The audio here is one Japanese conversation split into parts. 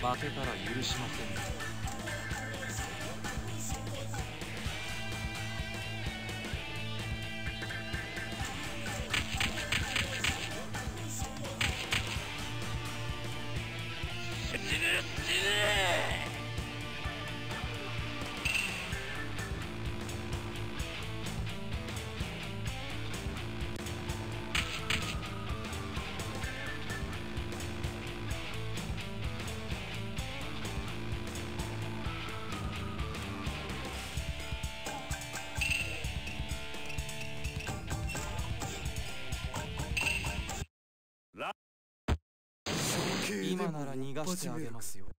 負けたら許しません。今なら逃がしてあげますよ。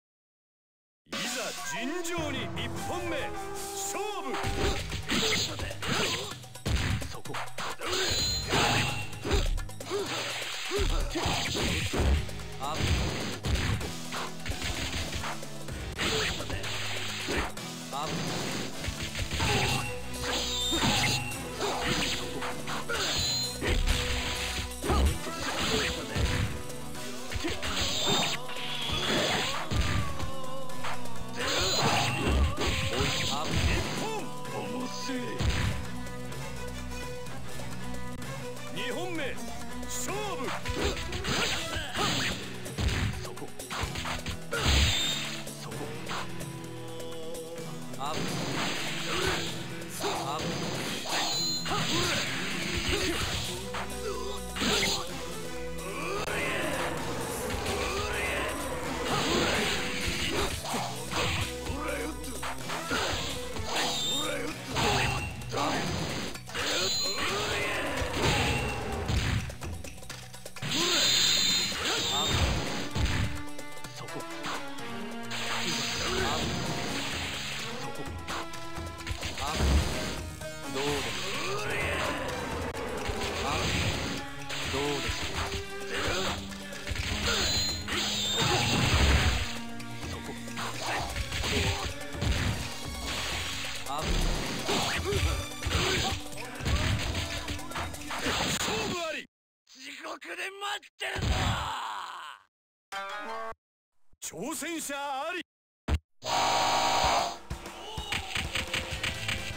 戦者あり。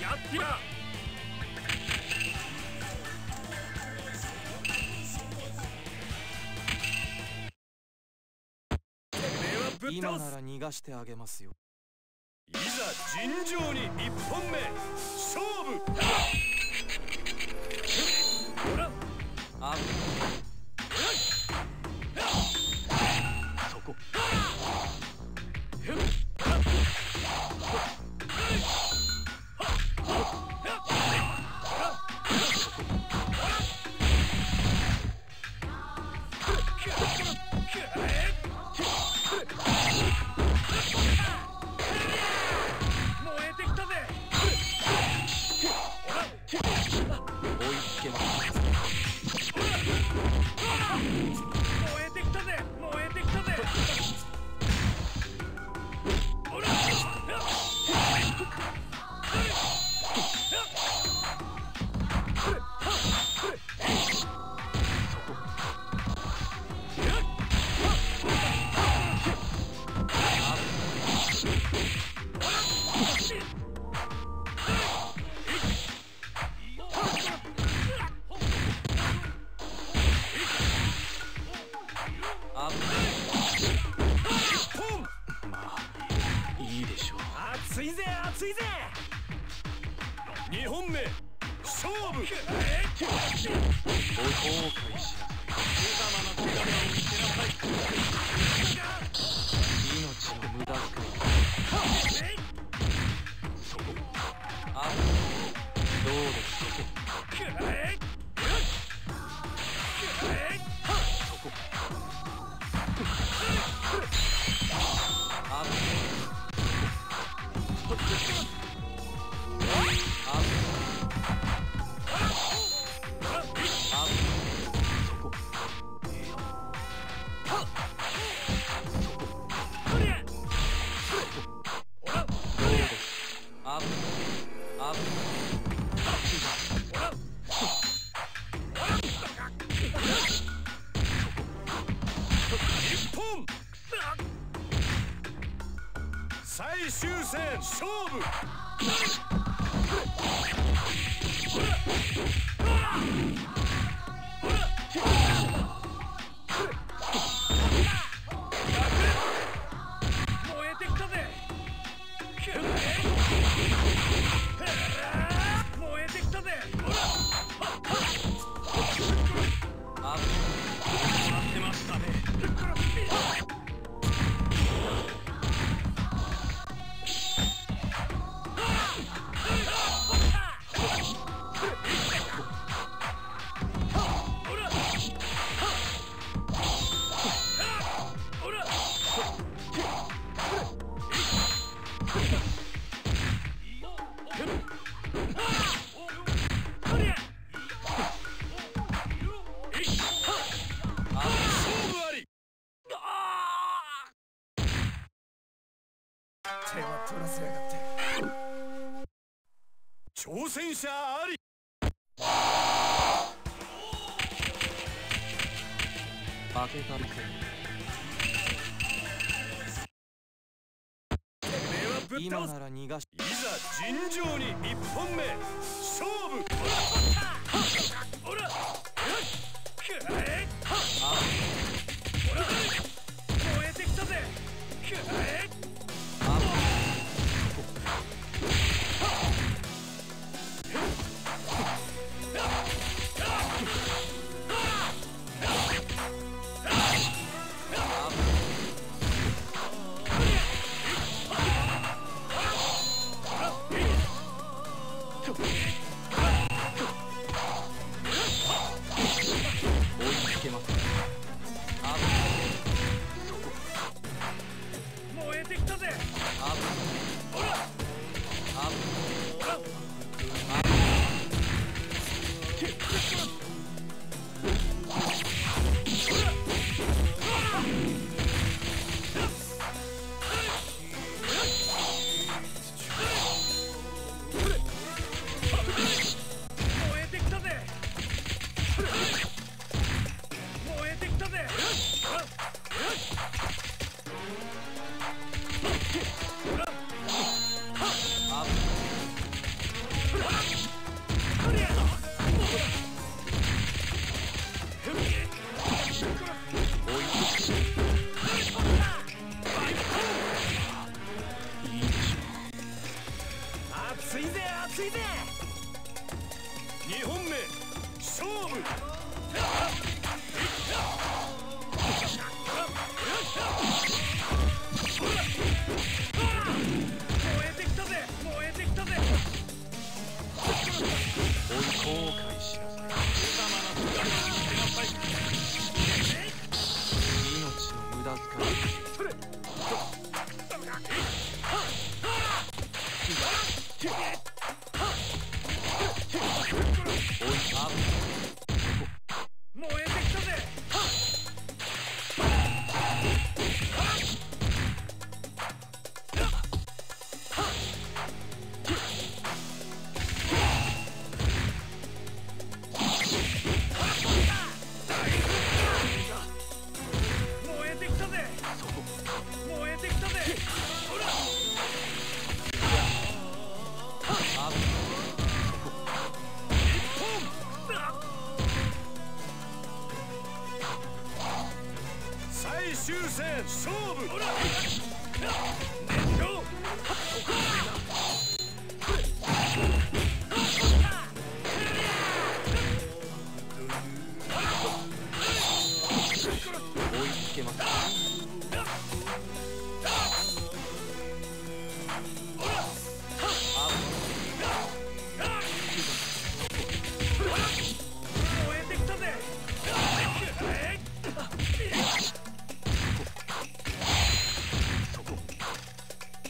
やってや今なら逃がしてあげますよ。いざ尋常に一本目。勝負 Button! あり。けた今なら逃がし。いざ尋常に1本目。勝負。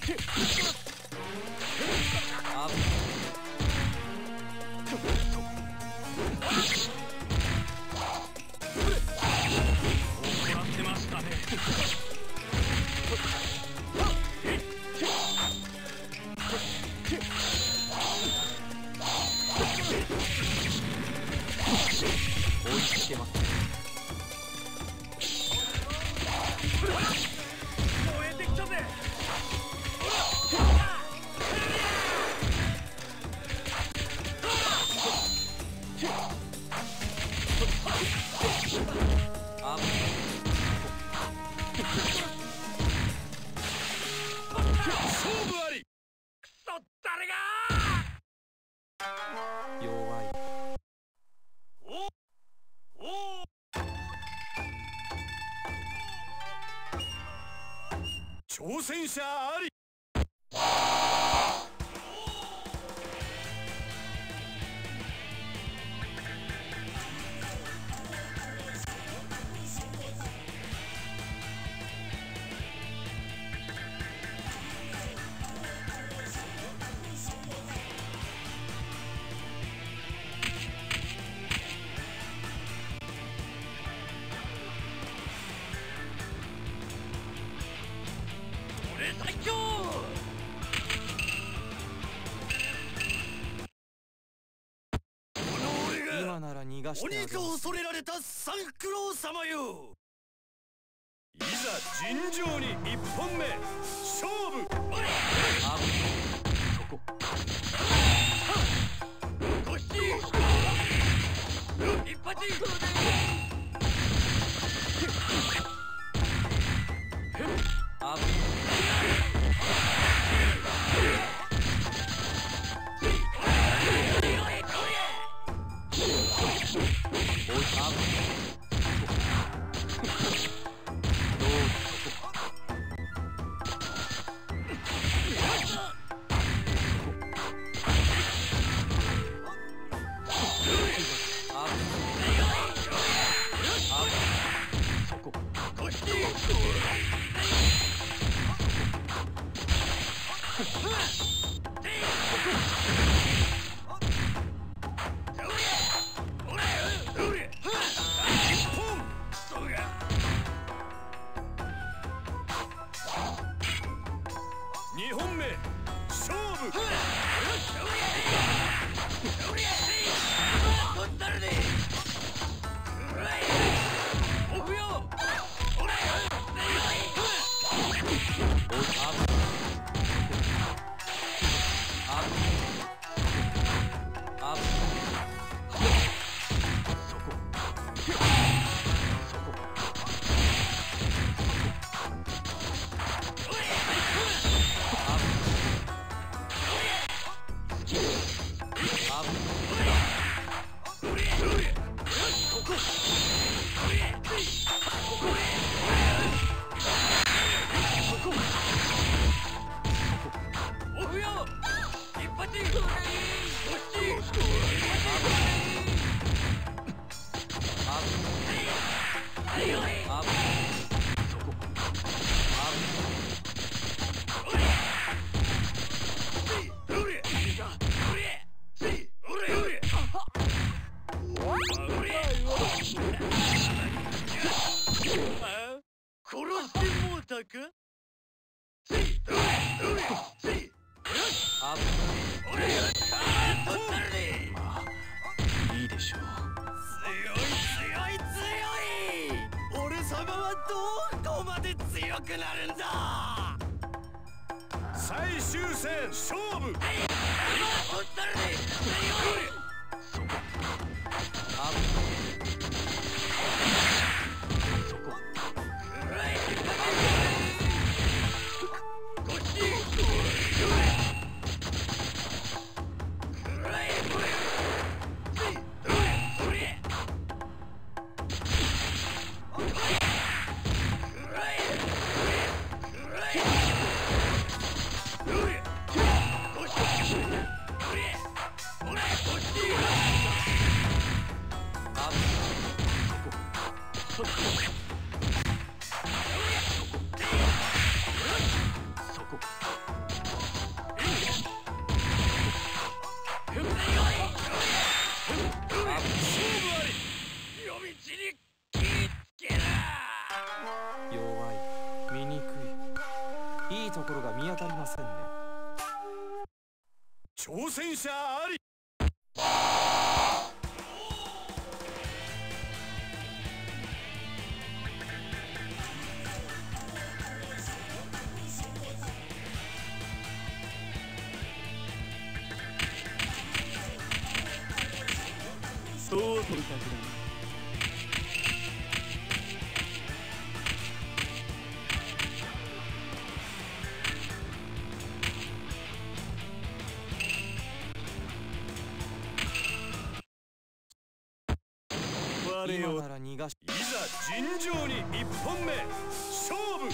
行きます Lisa! お肉を恐れられた三九郎様よ。いざ尋常に一本目。勝負。一発。よいざ尋常に1本目勝負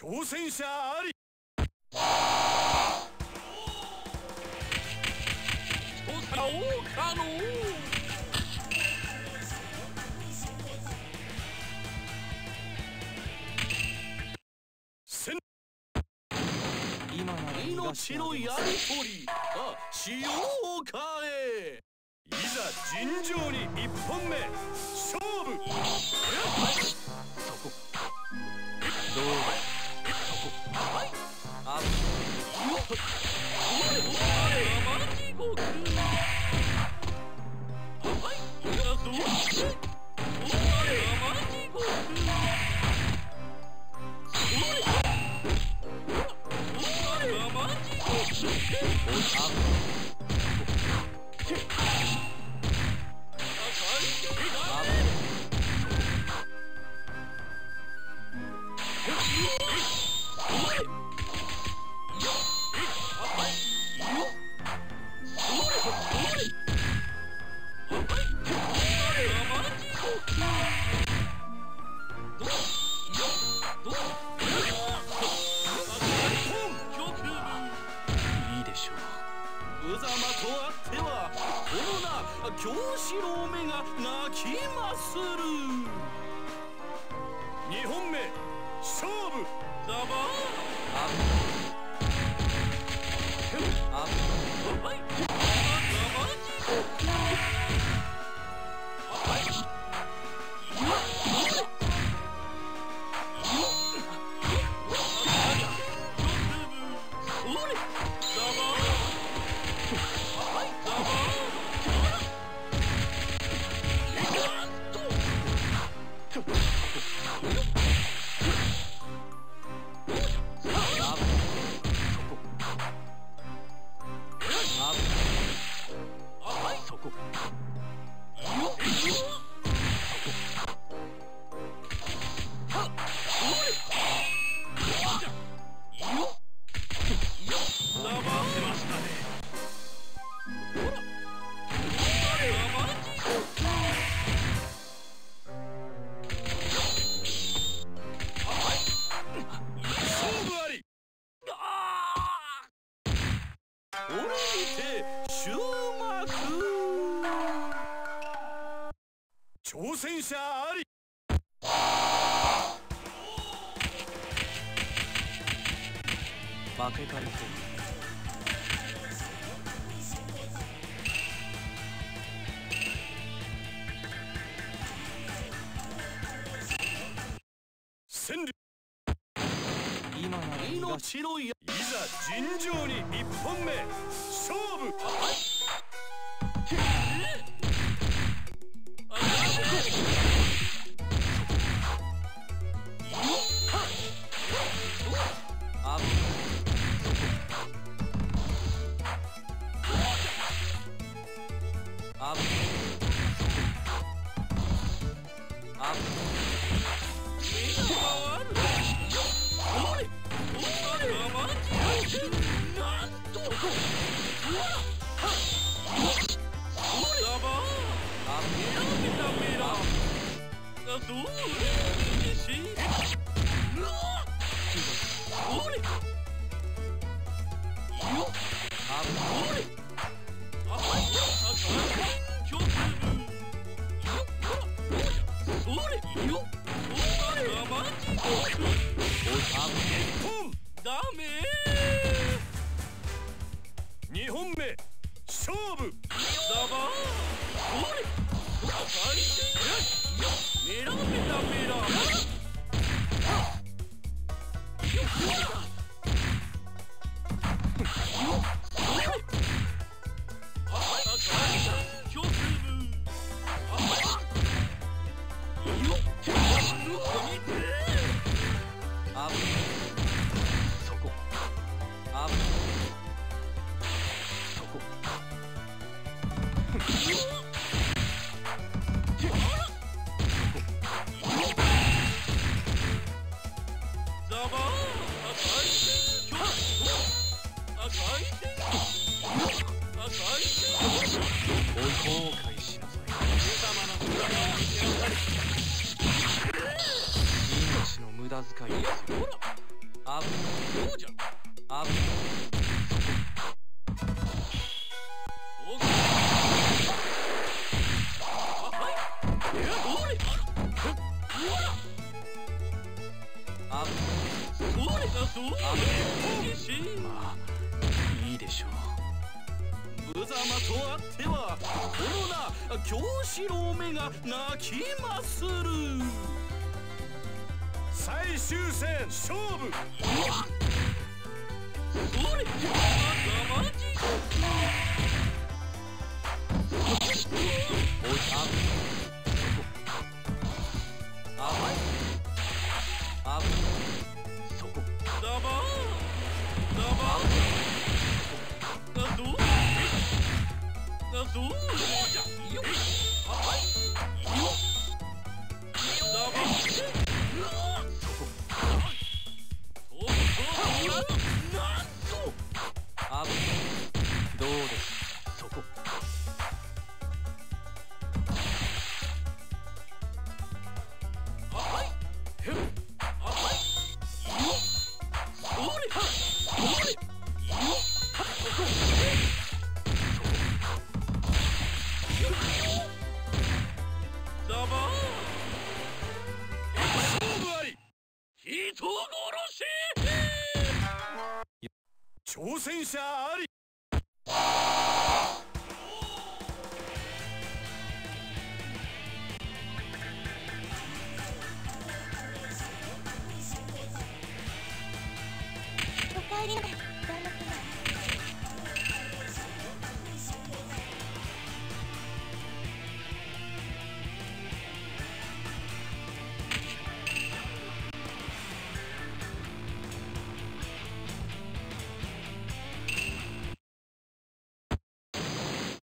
挑戦者あり。命のやりりあをえいざ尋常に1本目勝負 Oh. Hallelujah. 日本目勝負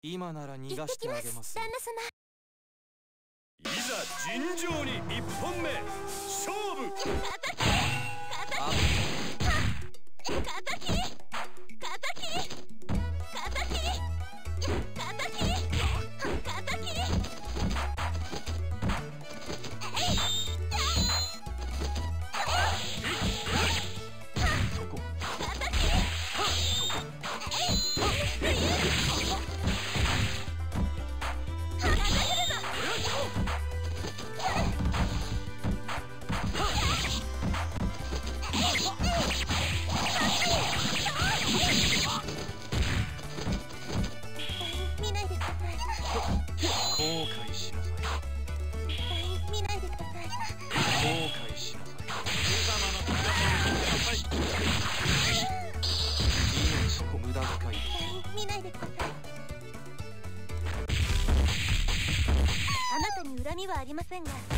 今なら逃がしてあげます旦那様。nothing left.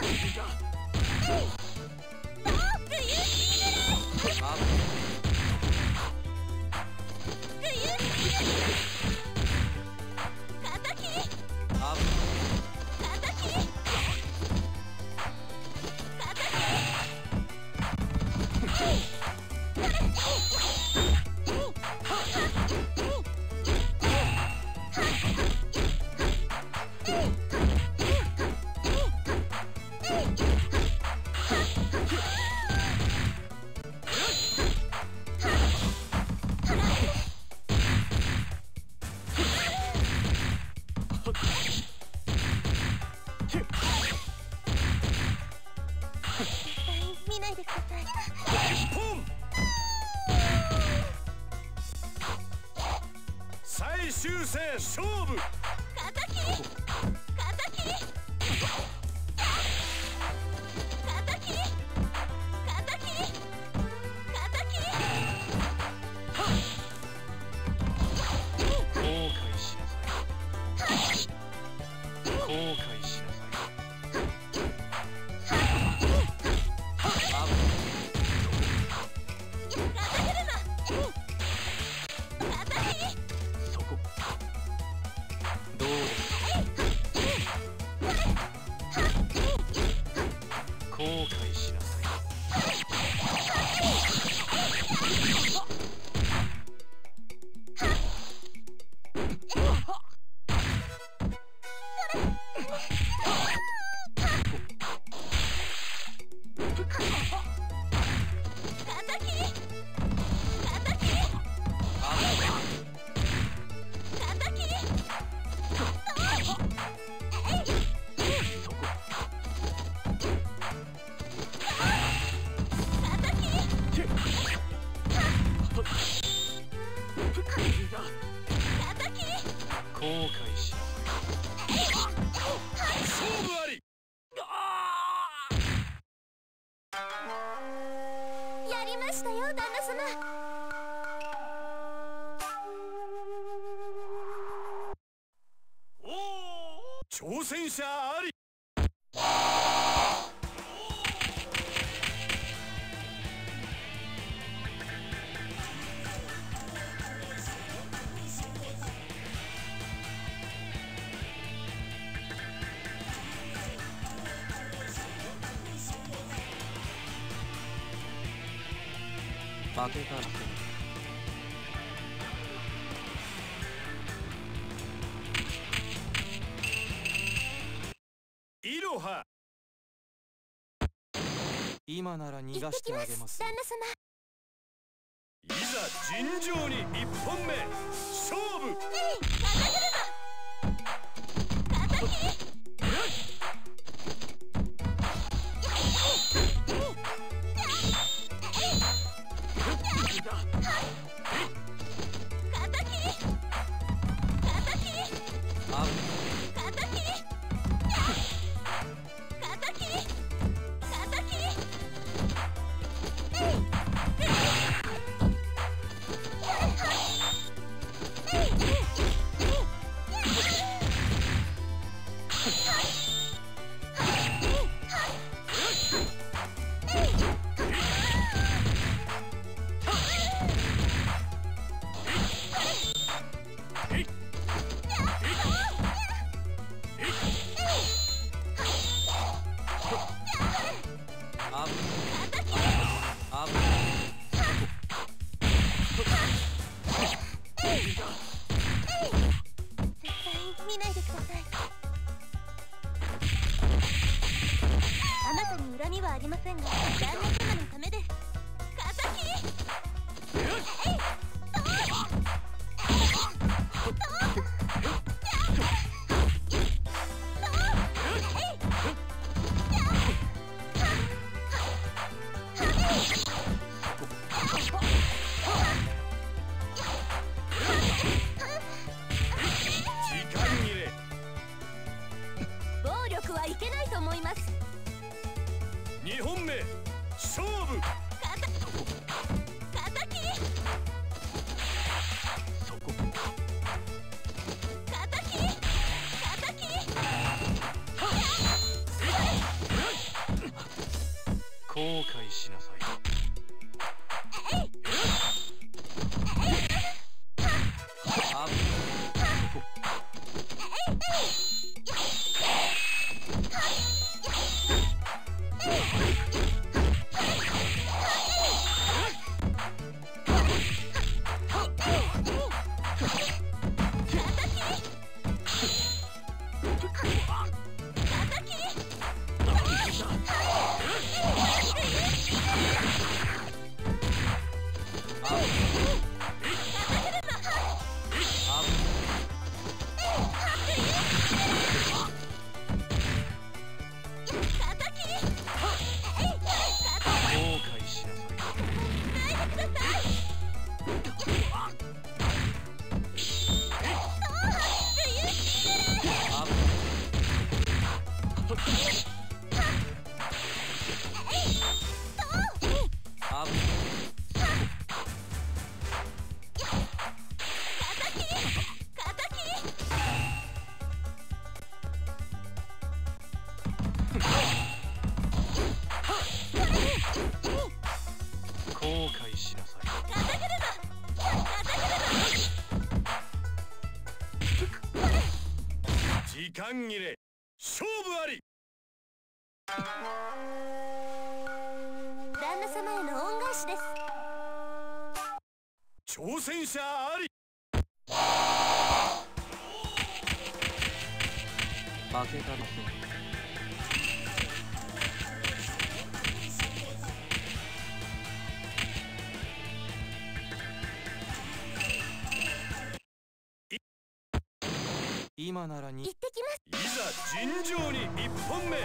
Yeah. sword! 戦車あり。負けた。ら今なら逃がしてあげます旦那様。半切れ勝負あり。旦那様への恩返しです。挑戦者あり。負けたの今ならに。臨場に一本目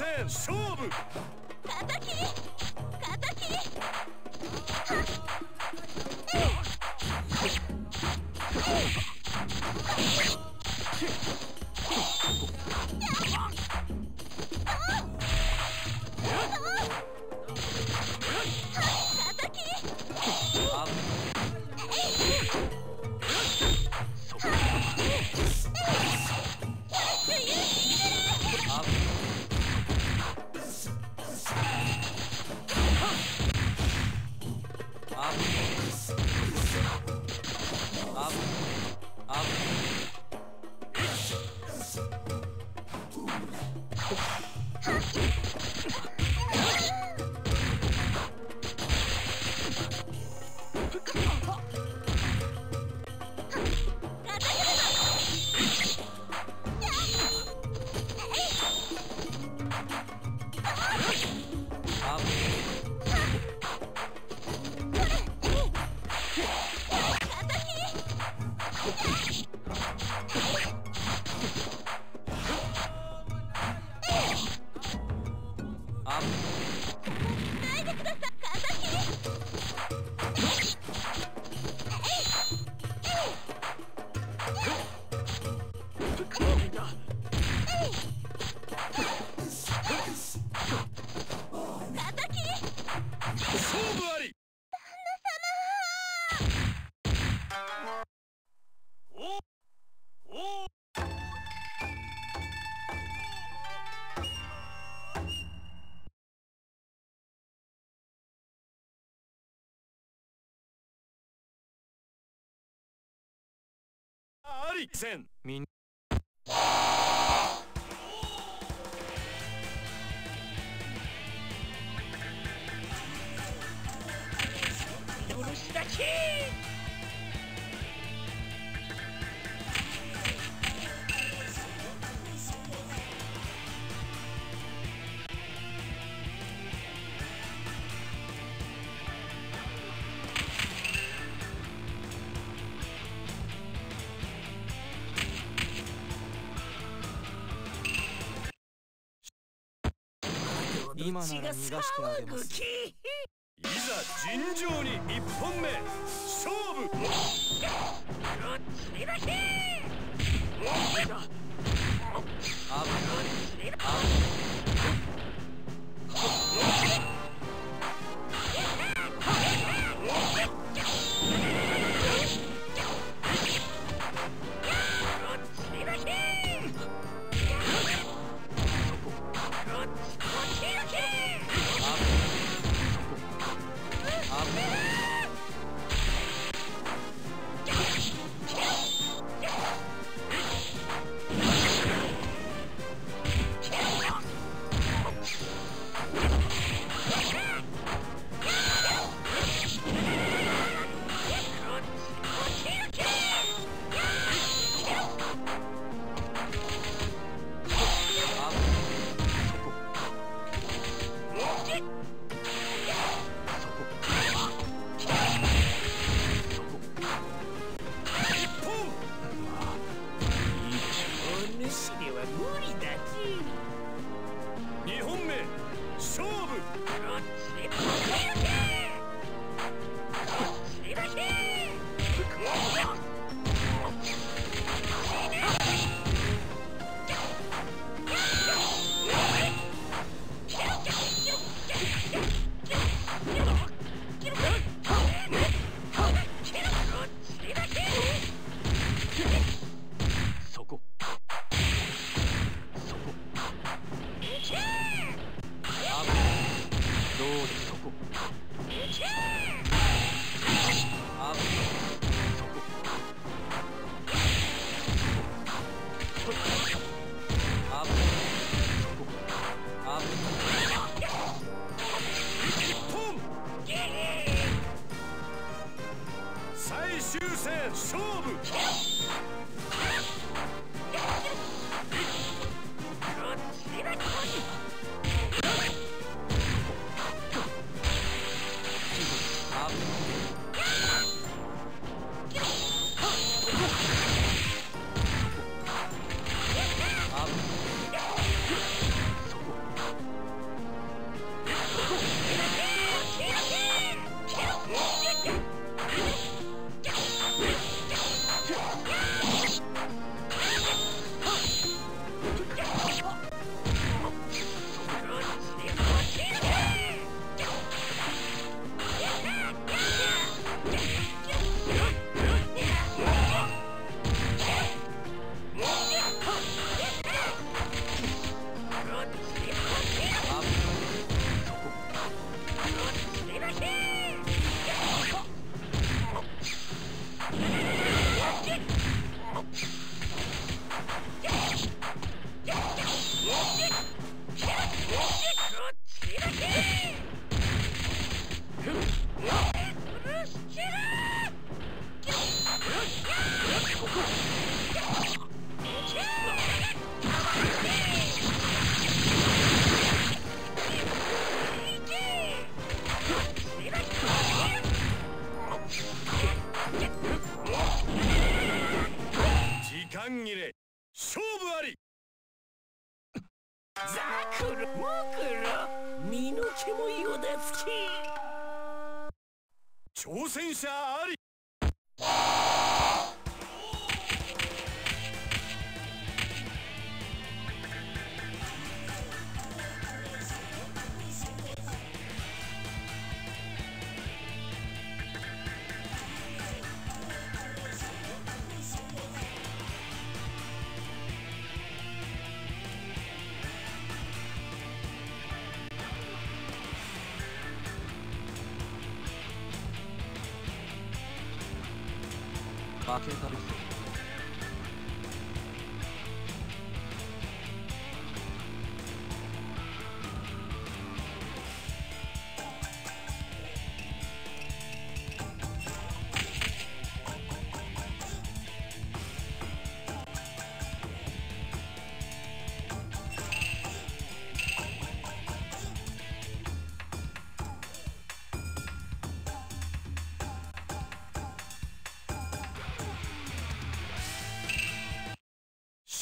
in. 戦みん。今なら逃がしてあげますいざ尋常に一本目。勝負。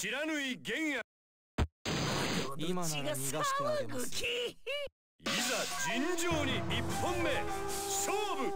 知らぬい玄今なら逃がしてあげます。いざ尋常に1本目。勝負。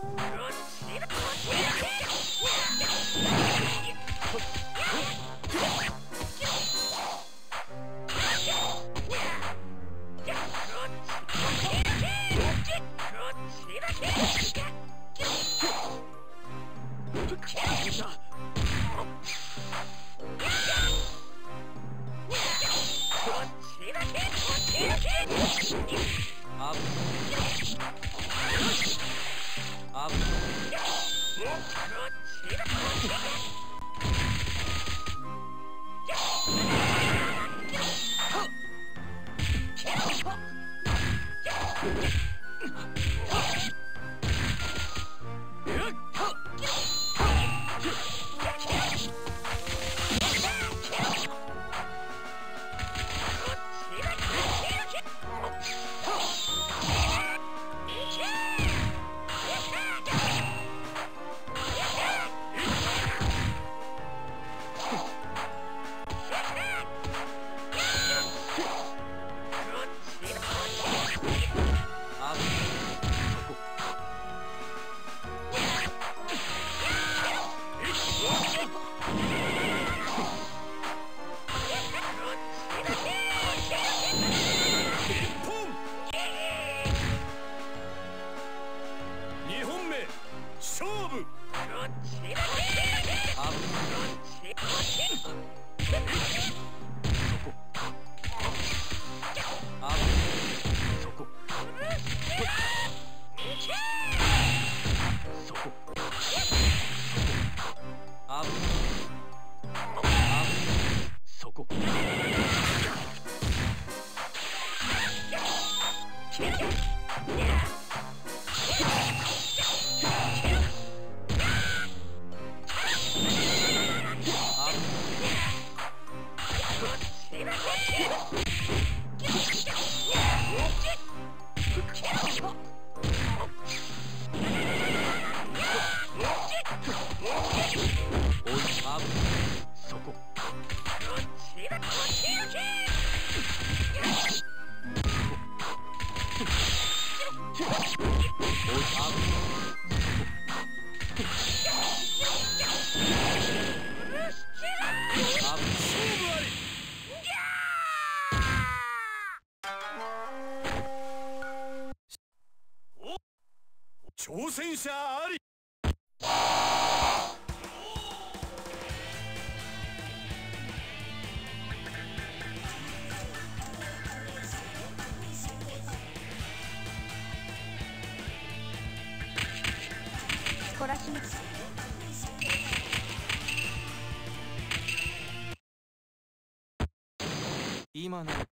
今の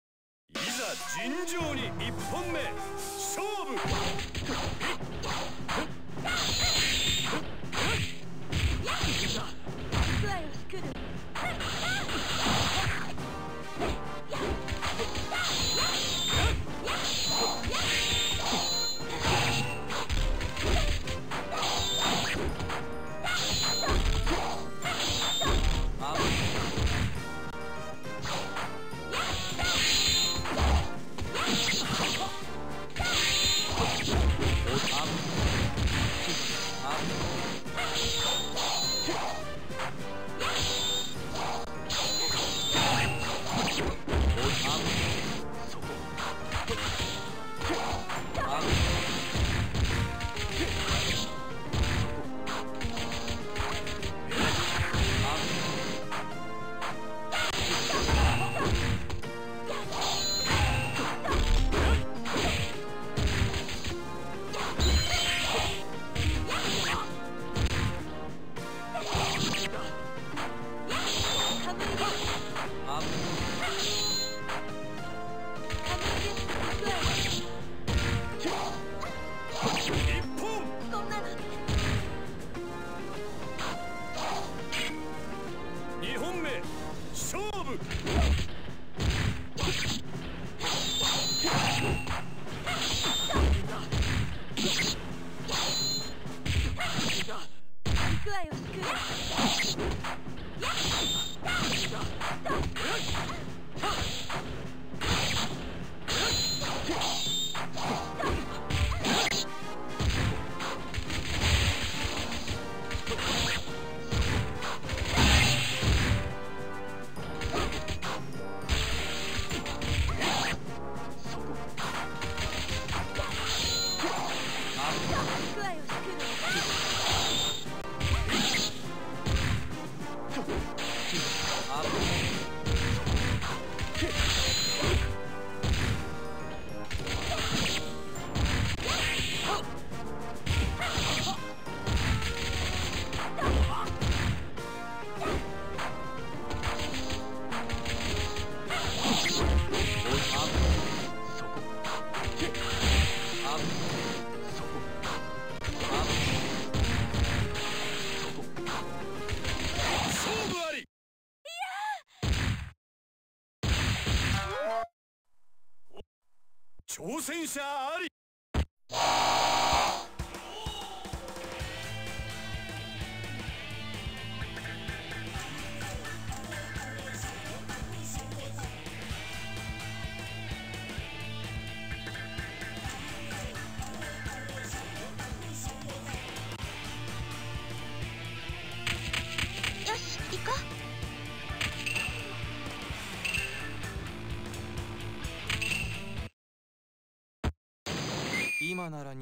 sin kärg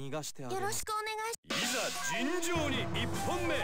逃がしてあげよろしくお願いいざ尋常に1本目。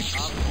Which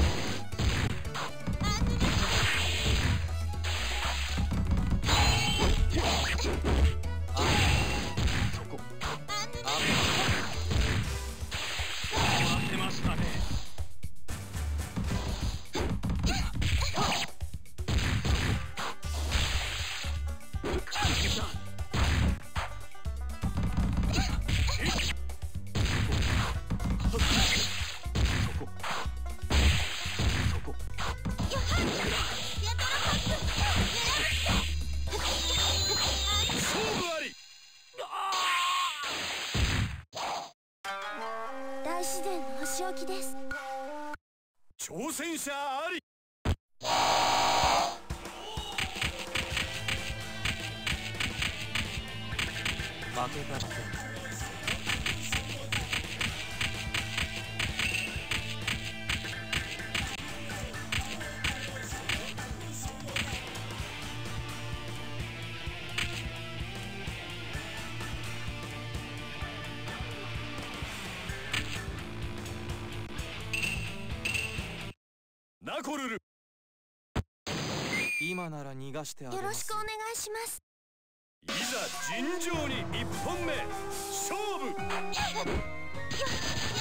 今なら逃がしてあげます。よろしくお願いします。いざ尋常に一本目。勝負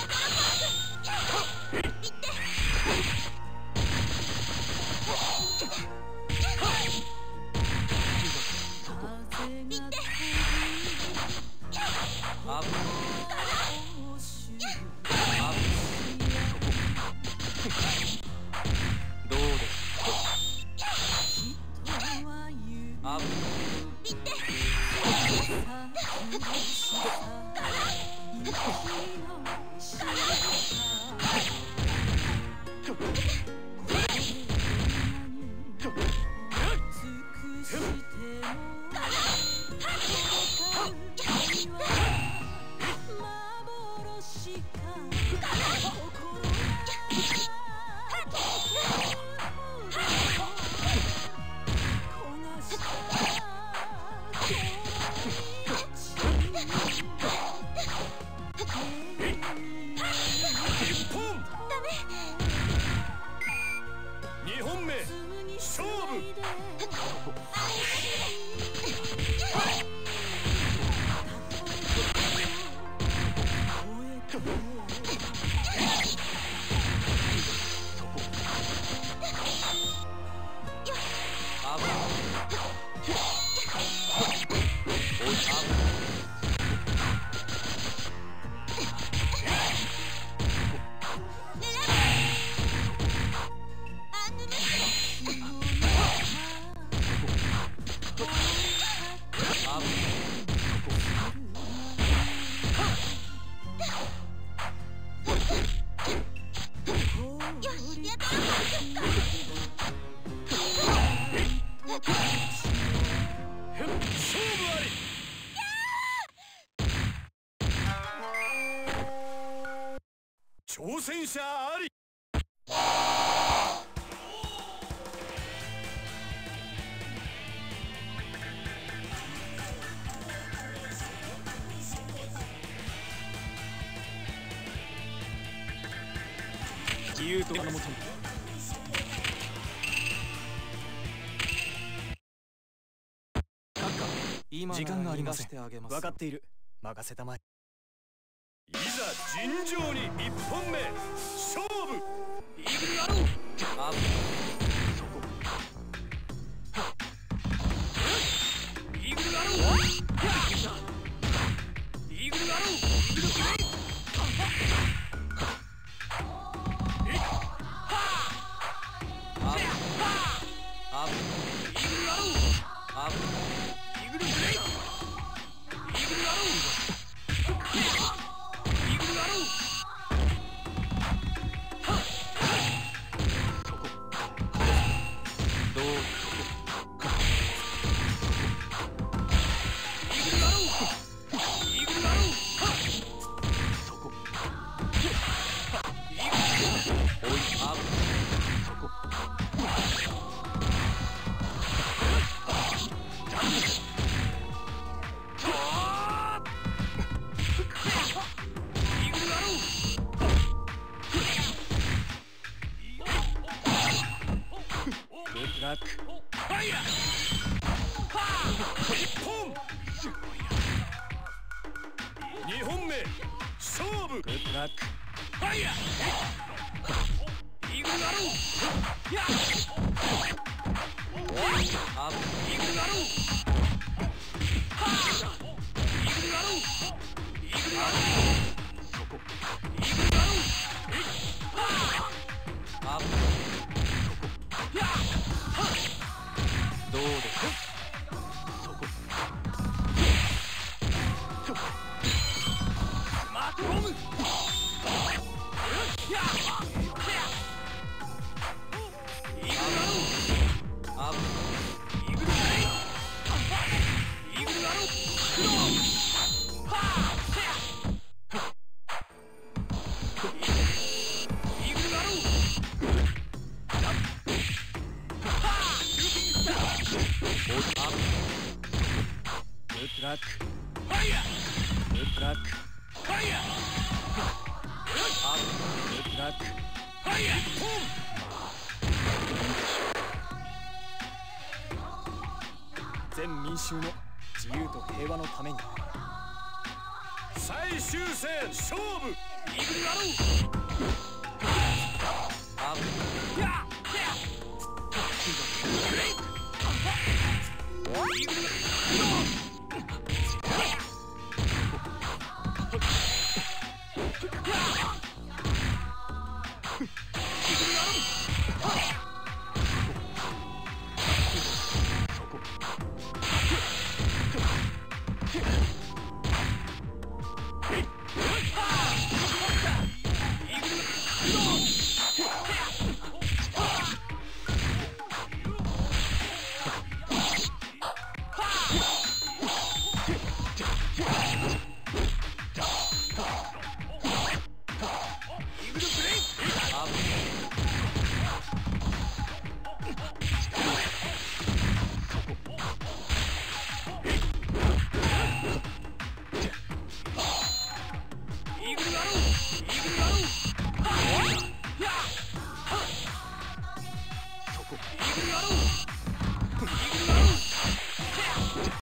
她不是她也時間がありませんてあげます。分かっている任せたまえ。いざ尋常に一本目。勝負。ああ Yeah! 戦勝負